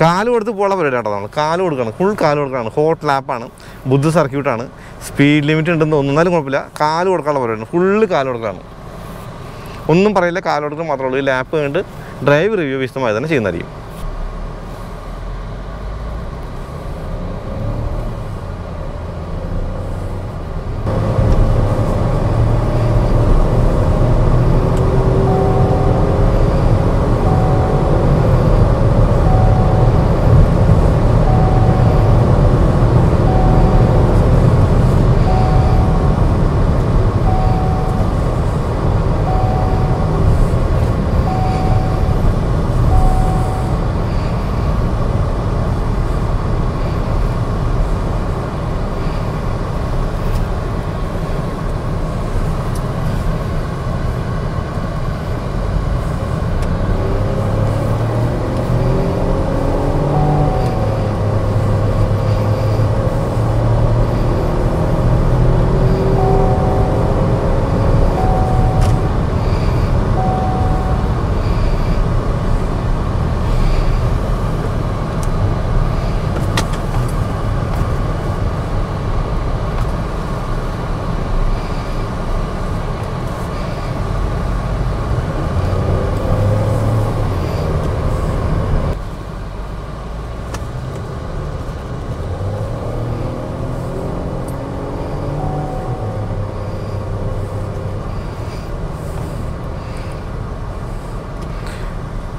കാൽ കൊടുത്ത് പോകാൻ പരിപാടി നമ്മൾ. കാൽ കൊടുക്കണം. ഫുൾ കാൽ കൊടുക്കണം. ഹോട്ട് ലാപ്പാണ് ബുദ്ധ സർക്യൂട്ടാണ് സ്പീഡ് ലിമിറ്റ് ഉണ്ടെന്ന് എന്നാലും കുഴപ്പമില്ല. കാൽ കൊടുക്കാനുള്ള പരിപാടിയാണ്. ഫുള്ള് കാൽ കൊടുക്കാണ്. ഒന്നും പറയില്ല. കാൽ കൊടുക്കാൻ മാത്രമേ ഉള്ളൂ. ഈ ലാപ്പ് കണ്ട് ഡ്രൈവ് റിവ്യൂ വിശദമായി തന്നെ ചെയ്യുന്നതായിരിക്കും.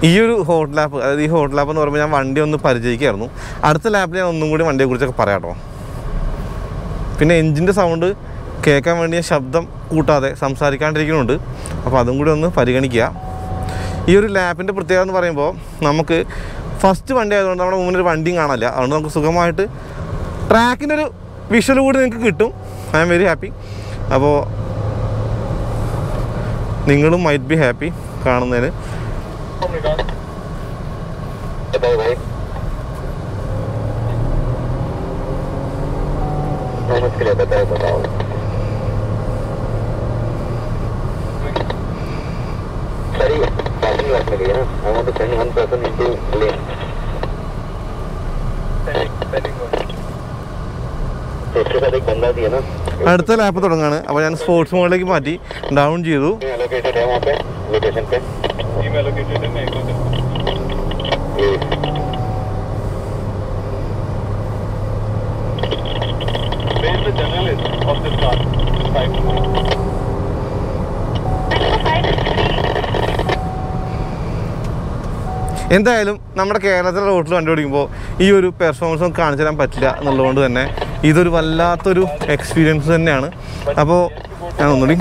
ഈ ഒരു ഹോട്ട് ലാപ്പ് അതായത് ഈ ഹോട്ട് ലാപ്പ് എന്ന് പറയുമ്പോൾ ഞാൻ വണ്ടി ഒന്ന് പരിചയിക്കായിരുന്നു. അടുത്ത ലാപ്പിൽ ഞാൻ ഒന്നും കൂടി വണ്ടിയെക്കുറിച്ചൊക്കെ പറയാം കേട്ടോ. പിന്നെ എൻജിന്റെ സൗണ്ട് കേൾക്കാൻ വേണ്ടി ശബ്ദം കൂട്ടാതെ സംസാരിക്കാണ്ടിരിക്കുന്നുണ്ട്. അപ്പോൾ അതും കൂടി ഒന്ന് പരിഗണിക്കുക. ഈ ഒരു ലാപ്പിന്റെ പ്രത്യേകത എന്ന് പറയുമ്പോൾ നമുക്ക് ഫസ്റ്റ് വണ്ടി ആയതുകൊണ്ട് നമ്മുടെ മുന്നിൽ ഒരു വണ്ടിയും കാണാനില്ല. അതുകൊണ്ട് നമുക്ക് സുഖമായിട്ട് ട്രാക്കിന്റെ ഒരു വിഷ്വൽ കൂടി നിങ്ങൾക്ക് കിട്ടും. ഐ ആം വെരി ഹാപ്പി അപ്പോൾ നിങ്ങളും മൈറ്റ് ബി ഹാപ്പി കാണുന്നതിന്. बताओ भाई मैं मुश्किल है बताओ बताओ सही है पार्किंग में गया I want to send one person into lane അടുത്ത ലാപ്പ് തുടങ്ങാണ്. അപ്പോൾ ഞാൻ സ്പോർട്സ് മോഡിലേക്ക് മാറ്റി ഡൗൺ ചെയ്തു. എന്തായാലും നമ്മുടെ കേരളത്തിലെ റോട്ടിൽ വണ്ടി ഓടിക്കുമ്പോൾ ഈ ഒരു പെർഫോമൻസ് കാണിച്ചു തരാൻ പറ്റില്ല എന്നുള്ളതുകൊണ്ട് തന്നെ ഇതൊരു വല്ലാത്തൊരു എക്സ്പീരിയൻസ് തന്നെയാണ്. അപ്പോൾ ഞാൻ ഒന്നുകൂടി.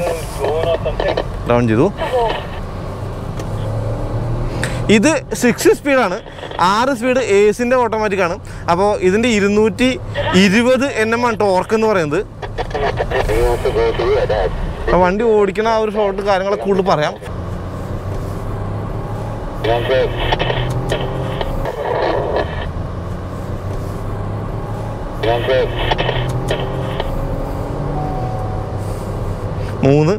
ഡൗൺ ചെയ്തു. ഇത് സിക്സ് സ്പീഡാണ് ആറ് സ്പീഡ് ഏസിന്റെ ഓട്ടോമാറ്റിക് ആണ്. അപ്പോൾ ഇതിന്റെ ഇരുന്നൂറ്റി ഇരുപത് എൻ എം ആണ് ടോർക്ക് എന്ന് പറയുന്നത്. വണ്ടി ഓടിക്കുന്ന ആ ഒരു ഷോട്ട് കാര്യങ്ങളൊക്കെ കൂടുതൽ പറയാം. മൂന്ന്.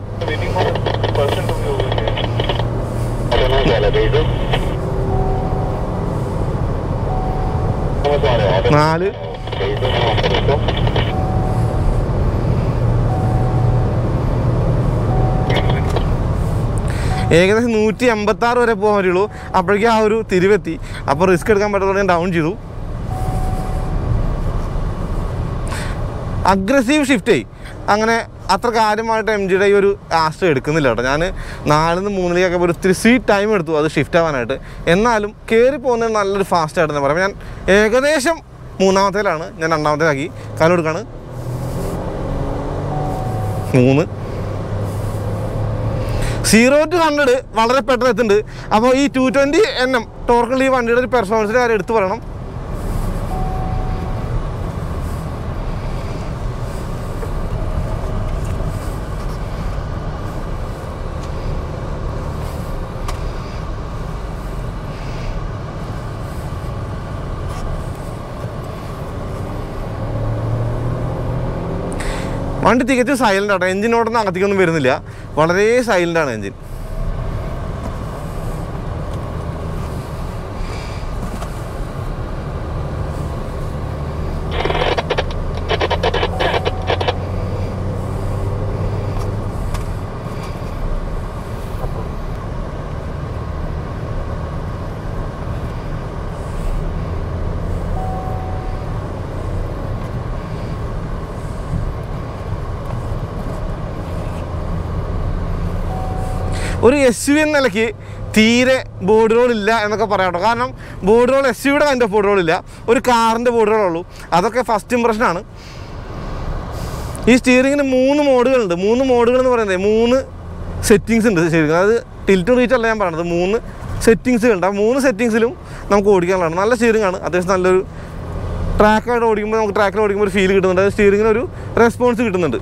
നാല്. ഏകദേശം നൂറ്റി അമ്പത്താറ് വരെ പോകാൻ പറ്റുള്ളൂ. അപ്പോഴേക്കും ആ ഒരു തിരുവെത്തി. അപ്പോൾ റിസ്ക് എടുക്കാൻ പറ്റാത്തതുകൊണ്ട് ഞാൻ ഡൗൺ ചെയ്തു. അഗ്രസീവ് ഷിഫ്റ്റ് അങ്ങനെ അത്ര കാര്യമായിട്ട് എം ജിയുടെ ഈ ഒരു ആസ്റ്റർ എടുക്കുന്നില്ല കേട്ടോ. ഞാൻ നാലിൽ നിന്ന് മൂന്നിലേക്കൊക്കെ ഒരു ഒത്തിരി സ്വീറ്റ് ടൈം എടുത്തു അത് ഷിഫ്റ്റ് ആവാനായിട്ട്. എന്നാലും കയറി പോകുന്നത് നല്ലൊരു ഫാസ്റ്റ് ആയിട്ട് തന്നെ പറയാം. ഞാൻ ഏകദേശം മൂന്നാമത്തേലാണ്. ഞാൻ രണ്ടാമത്തേലാക്കി കാലെടുക്കാണ് മൂന്ന്. സീറോ ടു ഹൺഡ്രഡ് വളരെ പെട്ടെന്ന് എത്തുന്നുണ്ട്. അപ്പോൾ ഈ ടു ട്വന്റി എൻ എം ടോർക്കിൽ ഈ വണ്ടിയുടെ ഒരു പെർഫോമൻസിന്റെ കാര്യം എടുത്തു പറയണം. വണ്ടി തികച്ചും സൈലന്റ് ആട്ടോ എഞ്ചിനോടൊന്നും അകത്തേക്കൊന്നും വരുന്നില്ല. വളരെ സൈലന്റ് ആണ് എഞ്ചിൻ. ഒരു എസ് യു എന്ന നിലയ്ക്ക് തീരെ ബോർഡ് ഇല്ല എന്നൊക്കെ പറയാം കേട്ടോ. കാരണം ബോർഡ് റോൾ എസ് യുടെ ഓഫ് ബോർഡ് ഇല്ല. ഒരു കാറിന്റെ ബോർഡ് ഉള്ളൂ. അതൊക്കെ ഫസ്റ്റ് ഇമ്പ്രഷനാണ് ഈ സ്റ്റിയറിങ്ങിന് മൂന്ന് മോഡുകളുണ്ട് മൂന്ന് മോഡുകൾ എന്ന് പറയുന്നത് മൂന്ന് സെറ്റിങ്സ് ഉണ്ട് ശരിക്കും. അതായത് ടിൽറ്റ് റീച്ച് അല്ല ഞാൻ പറയുന്നത് മൂന്ന് സെറ്റിങ്സുകളുണ്ട് ആ മൂന്ന് സെറ്റിങ്സിലും നമുക്ക് ഓടിക്കാനുള്ളതാണ്. നല്ല സ്റ്റിയറിംഗ് ആണ്. അത്യാവശ്യം നല്ലൊരു ട്രാക്കായിട്ട് ഓടിക്കുമ്പോൾ നമുക്ക് ട്രാക്കിൽ ഓടിക്കുമ്പോൾ ഒരു ഫീൽ കിട്ടുന്നുണ്ട്. അത് സ്റ്റിയറിങ്ങിന് ഒരു റെസ്പോൺസ് കിട്ടുന്നുണ്ട്.